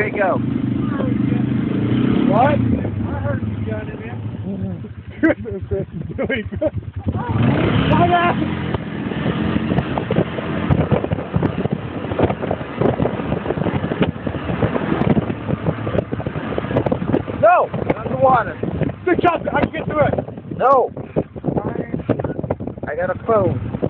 Okay, go. What? I heard you got it. there. is doing. Shut up! No! Underwater. Good job, I can get through it. No. I got a phone.